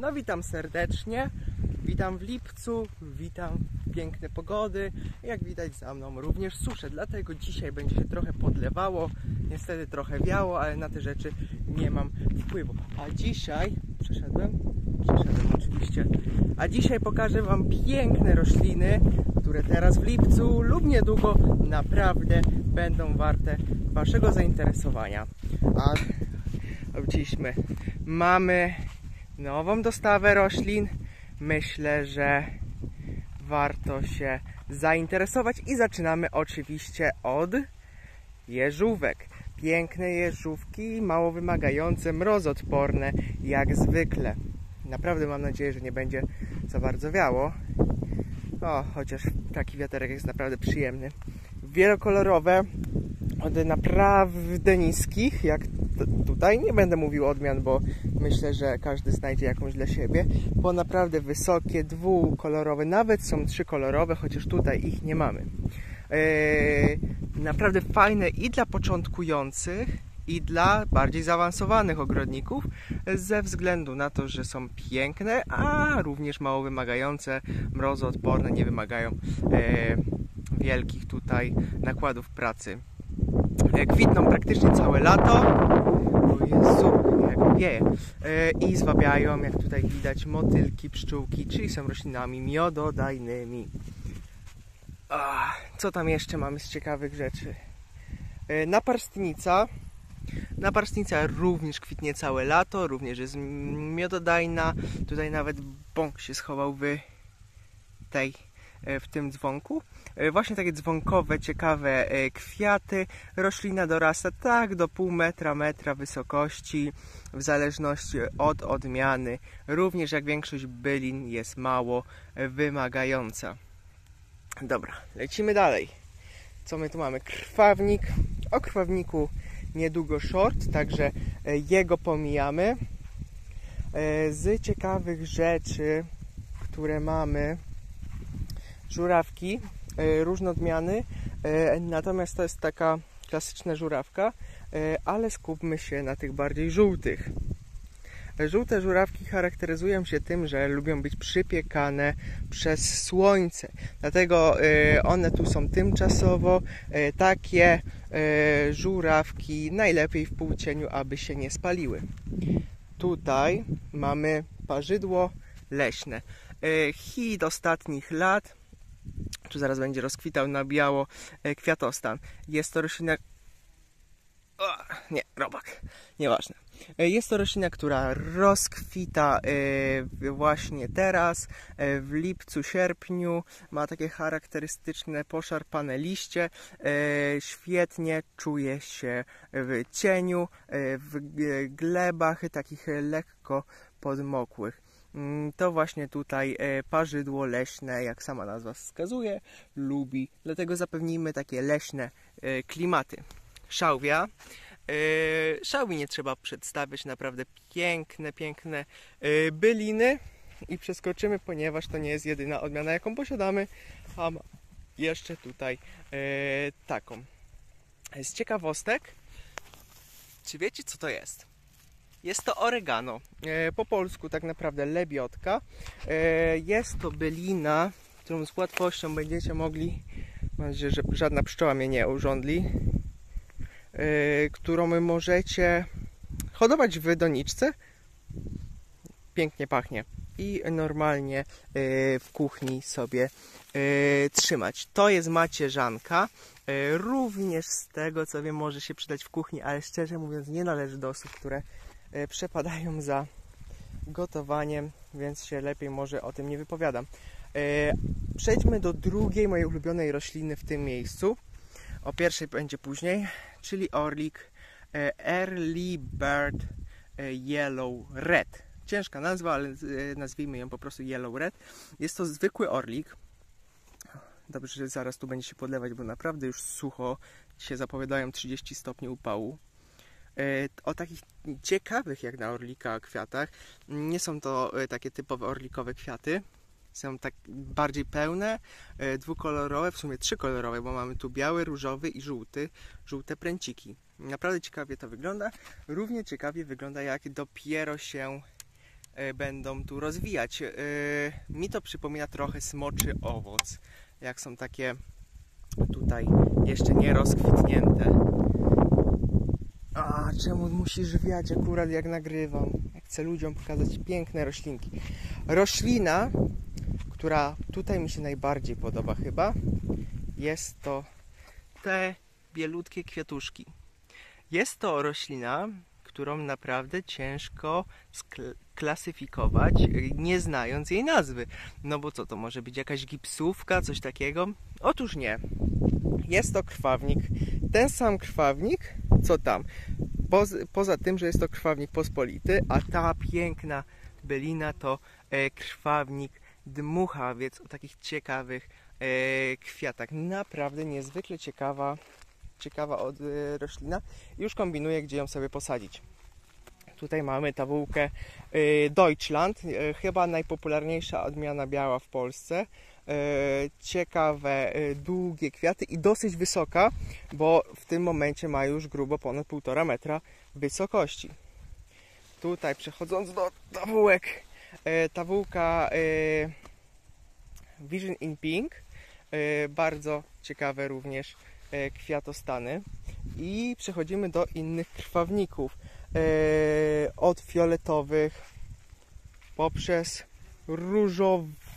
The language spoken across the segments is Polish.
No witam serdecznie, witam w lipcu, witam piękne pogody. Jak widać za mną również suszę, dlatego dzisiaj będzie się trochę podlewało, niestety trochę wiało, ale na te rzeczy nie mam wpływu. A dzisiaj, przeszedłem? Przeszedłem oczywiście. A dzisiaj pokażę Wam piękne rośliny, które teraz w lipcu lub niedługo naprawdę będą warte Waszego zainteresowania. A dziśmy mamy nową dostawę roślin. Myślę, że warto się zainteresować i zaczynamy oczywiście od jeżówek. Piękne jeżówki, mało wymagające, mrozodporne jak zwykle. Naprawdę mam nadzieję, że nie będzie za bardzo wiało. O, chociaż taki wiaterek jest naprawdę przyjemny. Wielokolorowe, od naprawdę niskich, jak tutaj. Nie będę mówił odmian, bo myślę, że każdy znajdzie jakąś dla siebie. Po naprawdę wysokie, dwukolorowe, nawet są trzykolorowe, chociaż tutaj ich nie mamy. Eee, naprawdę fajne i dla początkujących, i dla bardziej zaawansowanych ogrodników, ze względu na to, że są piękne, a również mało wymagające, mrozoodporne, nie wymagają e, wielkich tutaj nakładów pracy. E, kwitną praktycznie całe lato. O Jezu, jak wieje. E, I zwabiają, jak tutaj widać, motylki, pszczółki, czyli są roślinami miododajnymi. Co tam jeszcze mamy z ciekawych rzeczy? E, naparstnica. Naparstnica również kwitnie całe lato, również jest miododajna. Tutaj nawet bąk się schował w tej, w tym dzwonku. E, właśnie takie dzwonkowe, ciekawe e, kwiaty. Roślina dorasta tak do pół metra, metra wysokości, w zależności od odmiany. Również jak większość bylin jest mało wymagająca. Dobra, lecimy dalej. Co my tu mamy? Krwawnik. O krwawniku niedługo short, także e, jego pomijamy. Z ciekawych rzeczy, które mamy, żurawki E, różne odmiany, e, natomiast to jest taka klasyczna żurawka, e, ale skupmy się na tych bardziej żółtych. Żółte żurawki charakteryzują się tym, że lubią być przypiekane przez słońce. Dlatego one tu są tymczasowo. Takie żurawki najlepiej w półcieniu, aby się nie spaliły. Tutaj mamy parzydło leśne. Hit ostatnich lat czy zaraz będzie rozkwitał na biało e, kwiatostan. Jest to roślina... O, nie, robak, nieważne. E, jest to roślina, która rozkwita e, właśnie teraz, w lipcu, sierpniu. Ma takie charakterystyczne, poszarpane liście. Świetnie czuje się w cieniu, w glebach takich lekko podmokłych. Mm, to właśnie tutaj e, parzydło leśne, jak sama nazwa wskazuje, lubi. Dlatego zapewnijmy takie leśne e, klimaty. Szałwia. E, szałwi nie trzeba przedstawiać, naprawdę piękne, piękne byliny i przeskoczymy, ponieważ to nie jest jedyna odmiana, jaką posiadamy, a jeszcze tutaj taką. Z ciekawostek, czy wiecie co to jest? Jest to oregano. E, po polsku tak naprawdę lebiotka. E, jest to bylina, którą z łatwością będziecie mogli, mam nadzieję, że żadna pszczoła mnie nie urządli, e, którą możecie hodować w doniczce. Pięknie pachnie. I normalnie w kuchni sobie trzymać. To jest macierzanka. Również z tego co wiem może się przydać w kuchni, ale szczerze mówiąc nie należy do osób, które przepadają za gotowaniem, więc się lepiej może o tym nie wypowiadam. E, przejdźmy do drugiej mojej ulubionej rośliny w tym miejscu. O pierwszej będzie później, czyli orlik e, Early Bird Yellow Red. Ciężka nazwa, ale nazwijmy ją po prostu Yellow Red. Jest to zwykły orlik. Dobrze, że zaraz tu będzie się podlewać, bo naprawdę już sucho się zapowiadają 30 stopni upału. E, o takich ciekawych jak na orlika kwiatach. Nie są to e, takie typowe orlikowe kwiaty. Są tak bardziej pełne, e, dwukolorowe, w sumie trzykolorowe, bo mamy tu biały, różowy i żółty, żółte pręciki. Naprawdę ciekawie to wygląda. Równie ciekawie wygląda jak dopiero się będą tu rozwijać. Mi to przypomina trochę smoczy owoc, jak są takie tutaj jeszcze nie rozkwitnięte. A czemu musisz wiać akurat jak nagrywam? Jak chcę ludziom pokazać piękne roślinki. Roślina, która tutaj mi się najbardziej podoba chyba, jest to te bielutkie kwiatuszki. Jest to roślina, którą naprawdę ciężko klasyfikować, nie znając jej nazwy. No bo co to może być jakaś gipsówka, coś takiego? Otóż nie. Jest to krwawnik. Ten sam krwawnik, co tam. Poza, tym, że jest to krwawnik pospolity, a ta piękna bylina to e, krwawnik dmuchawiec o takich ciekawych e, kwiatach. Naprawdę niezwykle ciekawa ciekawa od y, roślina. Już kombinuję, gdzie ją sobie posadzić. Tutaj mamy tawułkę Deutschland, chyba najpopularniejsza odmiana biała w Polsce. Ciekawe, długie kwiaty i dosyć wysoka, bo w tym momencie ma już grubo ponad 1,5 metra wysokości. Tutaj przechodząc do tawułek, tawułka Vision in Pink, bardzo ciekawe również E, kwiatostany. I przechodzimy do innych krwawników. E, od fioletowych poprzez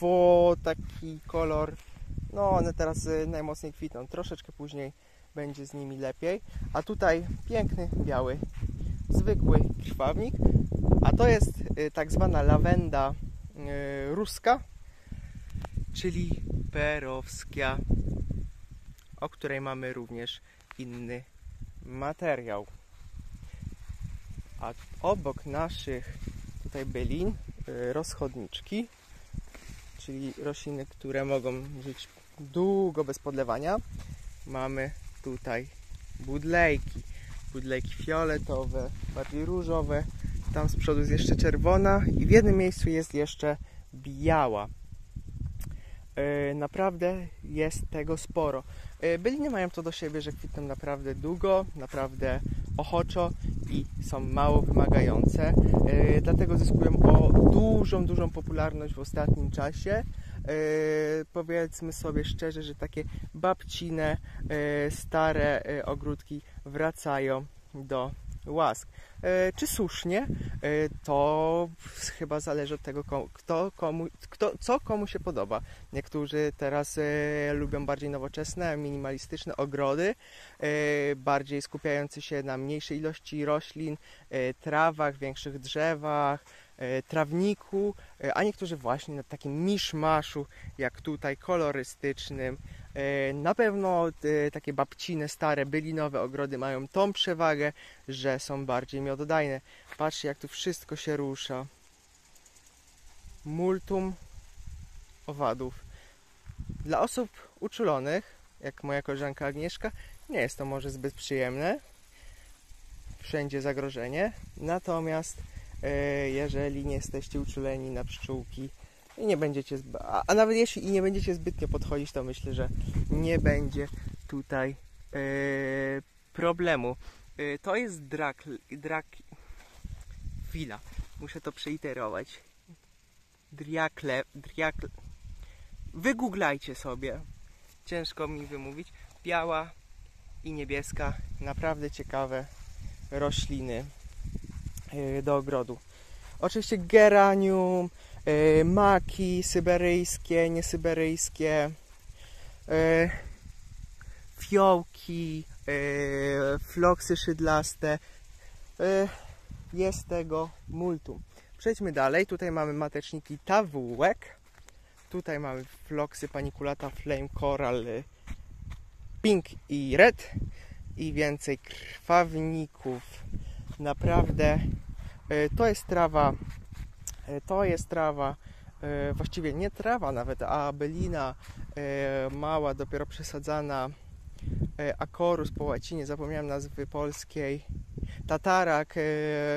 różowo taki kolor. No one teraz e, najmocniej kwitną. Troszeczkę później będzie z nimi lepiej. A tutaj piękny biały zwykły krwawnik. A to jest tak zwana lawenda ruska czyli perowskia o której mamy również inny materiał. A obok naszych tutaj bylin y, rozchodniczki, czyli rośliny, które mogą żyć długo bez podlewania, mamy tutaj budlejki. Budlejki fioletowe, bardziej różowe. Tam z przodu jest jeszcze czerwona i w jednym miejscu jest jeszcze biała. Yy, naprawdę jest tego sporo. E, Byliny mają to do siebie, że kwitną naprawdę długo, naprawdę ochoczo i są mało wymagające. E, dlatego zyskują o dużą, dużą popularność w ostatnim czasie. E, powiedzmy sobie szczerze, że takie babcine, stare ogródki wracają do łask. E, czy słusznie, e, to chyba zależy od tego, kto, komu, kto, co komu się podoba. Niektórzy teraz e, lubią bardziej nowoczesne, minimalistyczne ogrody, bardziej skupiające się na mniejszej ilości roślin, trawach, większych drzewach, trawniku, a niektórzy właśnie na takim miszmaszu, jak tutaj, kolorystycznym, E, na pewno e, takie babcine, stare, bylinowe ogrody mają tą przewagę, że są bardziej miododajne. Patrzcie jak tu wszystko się rusza. Multum owadów. Dla osób uczulonych, jak moja koleżanka Agnieszka, nie jest to może zbyt przyjemne. Wszędzie zagrożenie. Natomiast e, jeżeli nie jesteście uczuleni na pszczółki, i nie będziecie, a, nawet jeśli i nie będziecie zbytnio podchodzić, to myślę, że nie będzie tutaj e, problemu. E, to jest drak, drak, chwila, muszę to przeiterować. Driakle, driakle, wygooglajcie sobie, ciężko mi wymówić, biała i niebieska, naprawdę ciekawe rośliny e, do ogrodu. Oczywiście geranium, E, maki syberyjskie, niesyberyjskie, e, fiołki, e, floksy szydlaste. Jest tego multum. Przejdźmy dalej. Tutaj mamy mateczniki tawułek. Tutaj mamy floksy paniculata, flame coral, pink i red. I więcej krwawników. Naprawdę to jest trawa E, to jest trawa, e, właściwie nie trawa nawet, a bylina e, mała, dopiero przesadzana akorus po łacinie, zapomniałem nazwy polskiej, tatarak,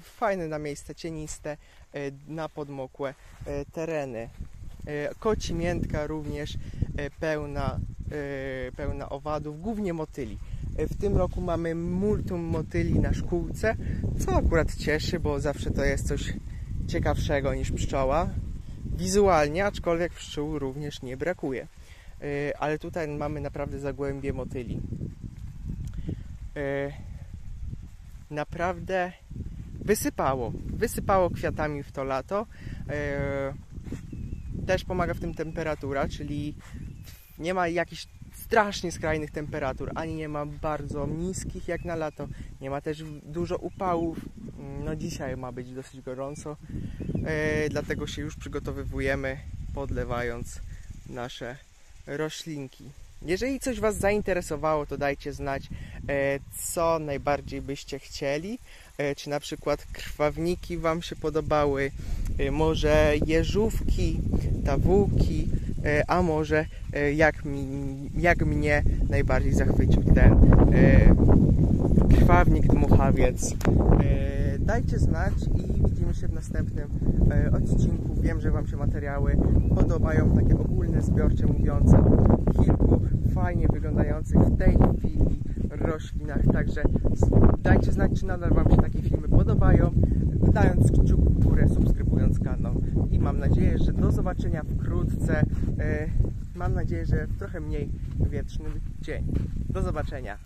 fajne na miejsce cieniste, na podmokłe tereny. Kocimiętka również pełna, pełna owadów, głównie motyli. W tym roku mamy multum motyli na szkółce, co akurat cieszy, bo zawsze to jest coś ciekawszego niż pszczoła. Wizualnie, aczkolwiek pszczół również nie brakuje. E, Ale tutaj mamy naprawdę zagłębie motyli. E, Naprawdę wysypało. Wysypało kwiatami w to lato. E, Też pomaga w tym temperatura, czyli nie ma jakichś strasznie skrajnych temperatur, ani nie ma bardzo niskich jak na lato, nie ma też dużo upałów. No dzisiaj ma być dosyć gorąco, e, dlatego się już przygotowywujemy, podlewając nasze roślinki. Jeżeli coś Was zainteresowało, to dajcie znać, e, co najbardziej byście chcieli. E, Czy na przykład krwawniki Wam się podobały, e, może jeżówki, tawułki, e, a może e, jak, jak mnie najbardziej zachwycił ten e, krwawnik dmuchawiec. E, Dajcie znać i widzimy się w następnym e, odcinku. Wiem, że Wam się materiały podobają, takie ogólne, zbiorcze, mówiące o kilku fajnie wyglądających w tej chwili roślinach. Także dajcie znać, czy nadal Wam się takie filmy podobają, dając kciuk w górę, subskrybując kanał. I mam nadzieję, że do zobaczenia wkrótce. E, Mam nadzieję, że w trochę mniej wietrzny dzień. Do zobaczenia.